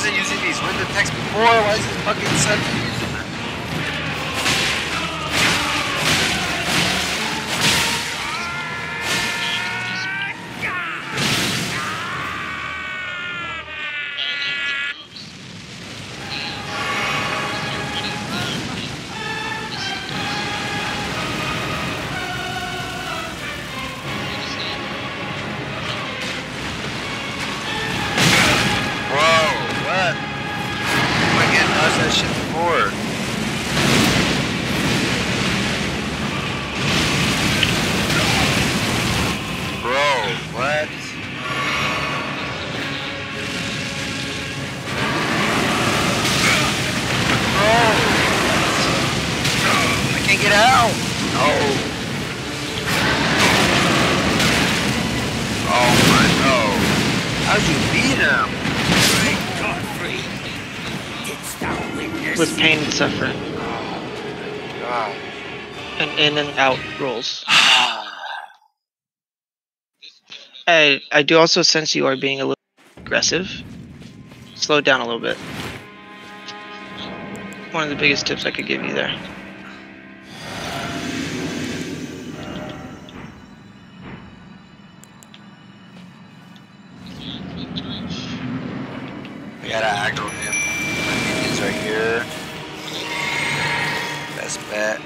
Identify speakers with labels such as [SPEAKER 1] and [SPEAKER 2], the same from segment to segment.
[SPEAKER 1] wasn't using these wind attacks before. Why is this fucking son Can't that shit before. Bro, what? Bro! I can't get out! No! Oh my no! How'd you beat him?
[SPEAKER 2] With pain and suffering,
[SPEAKER 1] God.
[SPEAKER 2] and in and out rolls. I I do also sense you are being a little aggressive. Slow down a little bit. One of the biggest tips I could give you there.
[SPEAKER 1] We gotta aggro him. Right here. Best bet.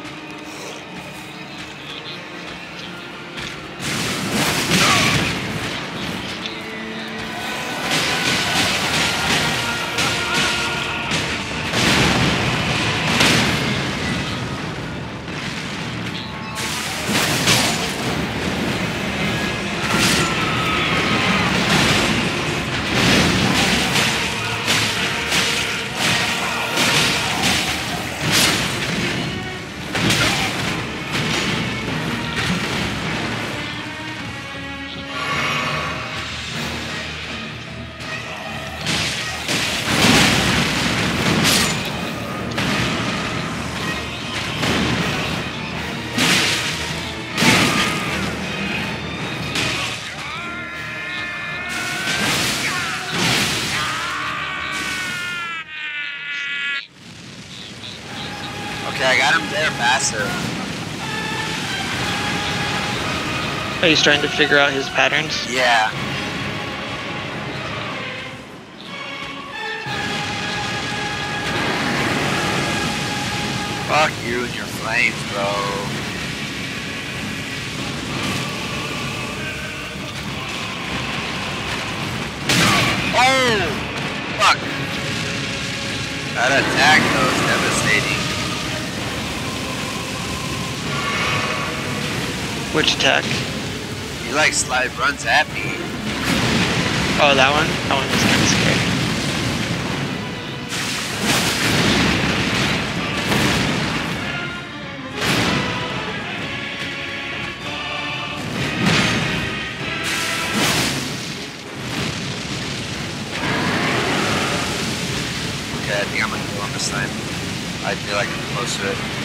[SPEAKER 1] Okay, I got him there passive.
[SPEAKER 2] Are you starting to figure out his patterns?
[SPEAKER 1] Yeah. Fuck you and your flames, bro. Oh! Fuck! That attack, though, is devastating.
[SPEAKER 2] Which attack?
[SPEAKER 1] He, like, slide runs at me.
[SPEAKER 2] Oh, that one? That one was kind of scary.
[SPEAKER 1] Okay, I think I'm gonna kill him this time. I feel like I'm close to it.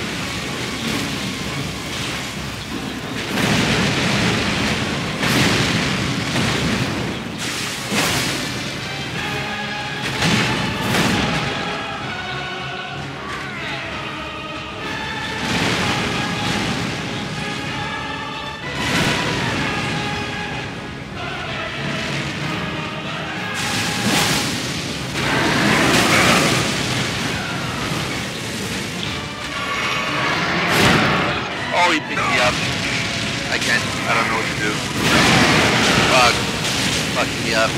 [SPEAKER 1] Can't. I don't know what to do. Fuck. Fucking me up.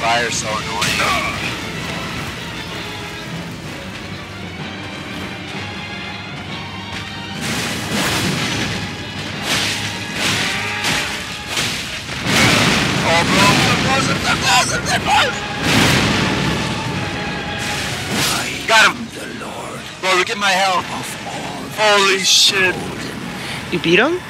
[SPEAKER 1] Fire's so annoying. Close! Got him! Bro, look at my health. Holy shit.
[SPEAKER 2] You beat him?